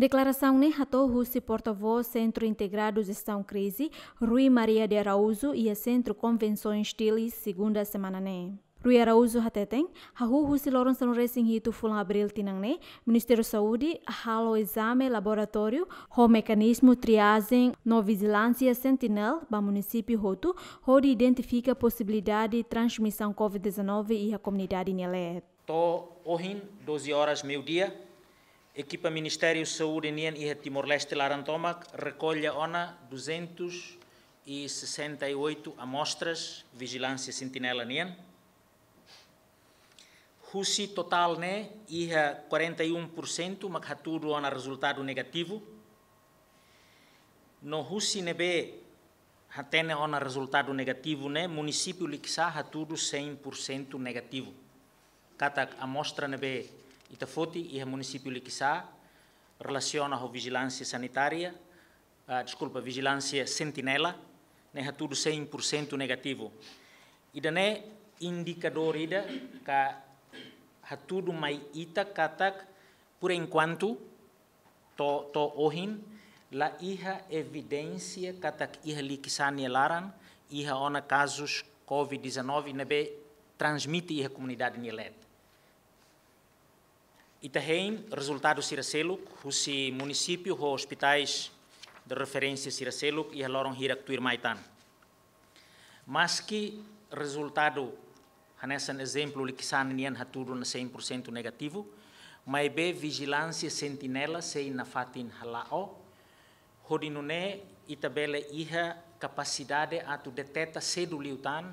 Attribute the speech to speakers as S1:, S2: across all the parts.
S1: Declaração ne hatou Russi porta-voz Centro Integrado Gestão Crise, Rui Maria de Araújo e a Centro Convenções Tilis, segunda semana ne. Rui Araújo hateteng, hahu Russi loron sanu racing hitu fulang abril tinang ne, Ministério Saúde, halo exame laboratório, ho mecanismo triagem no vigilância sentinel, ba município Roto, onde identifica possibilidade de transmissão COVID-19 e a comunidade Nielet.
S2: To ohin 12 horas meio-dia, equipa Ministério Saúde Nien e Timor-Leste Larantomac recolhe ona 268 amostras vigilância sentinela Nien. Husi total ne iha 41% mak haturu ona resultado negativo. No Husi nebe hatene ona resultado negativo ne município liksa haturu 100% negativo. Katak amostra nebe Itafoti e o município Liquissá relaciona a vigilância sanitária, uh, desculpa, vigilância sentinela, né, é tudo 100% negativo. E daí indicador ida que ha tudo mai ita katak por enquanto to to ohin la iha evidência katak iha Liquissá nielaran iha ona casos COVID-19 nebe transmite iha comunidade nielet. Itahem, resultado Siraseluk, husi município ho hospitais de referência Siraseluk e haloron hirak tuir maitan. Mas que resultado, hanesan exemplo, likisan nian haturo na 100% negativo, mas be vigilância sentinela sei na fatin halao, hodinune itabele iha capacidade atu deteta cedo liutan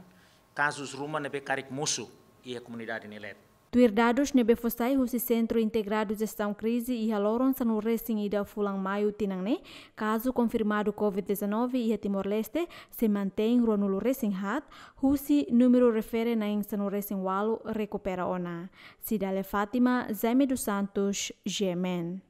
S2: casos ruma nebe karik musu e a comunidade nelet.
S1: Tuir dados nebe fostai husi Centro Integrado de Gestão Crise e haloron sanu racing ida fulang maio tinangne, caso confirmado COVID-19 e a Timor-Leste se mantém ruanulo racing hat, husi número refere na em sanu racing walu recupera ona. Cidale Fátima, Zeme dos Santos, Gemen.